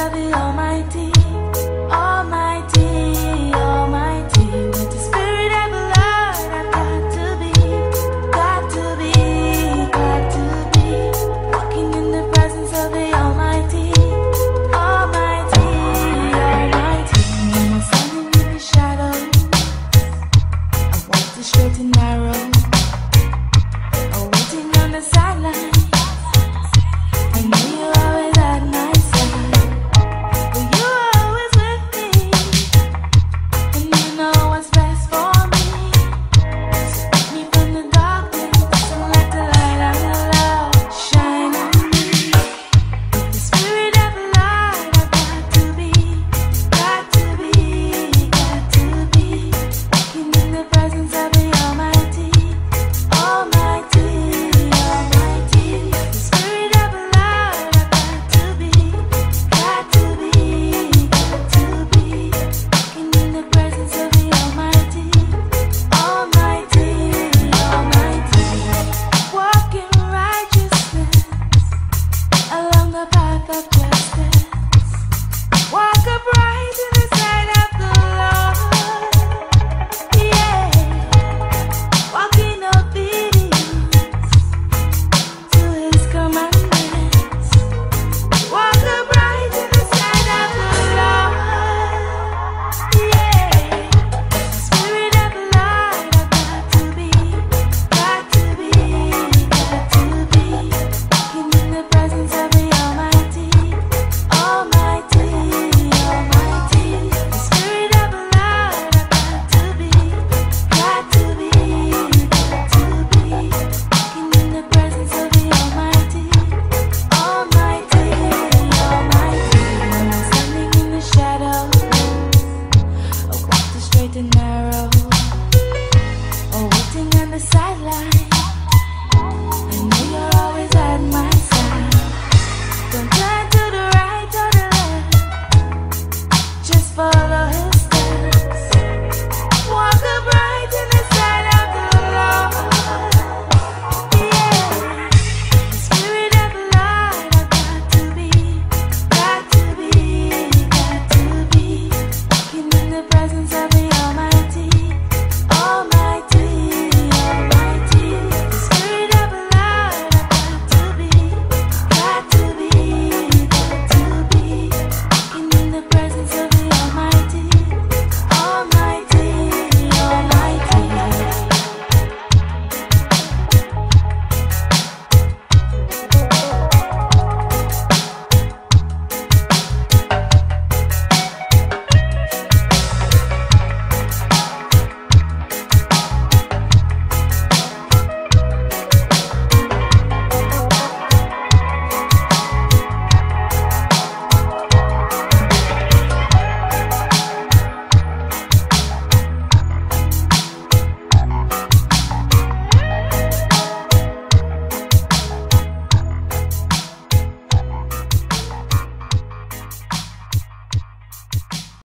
of the Almighty, Almighty, Almighty. With the Spirit of the Lord, I've got to be, got to be, got to be. Walking in the presence of the Almighty, Almighty, Almighty. When I'm standing in the shadow, I walk the straight and narrow. the sidelines.